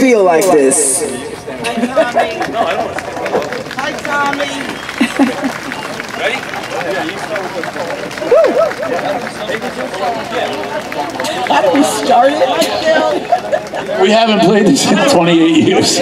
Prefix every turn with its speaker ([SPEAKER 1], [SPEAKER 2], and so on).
[SPEAKER 1] feel like this?
[SPEAKER 2] Hi, Tommy.
[SPEAKER 1] How did we start it?
[SPEAKER 3] We haven't played this in 28 years.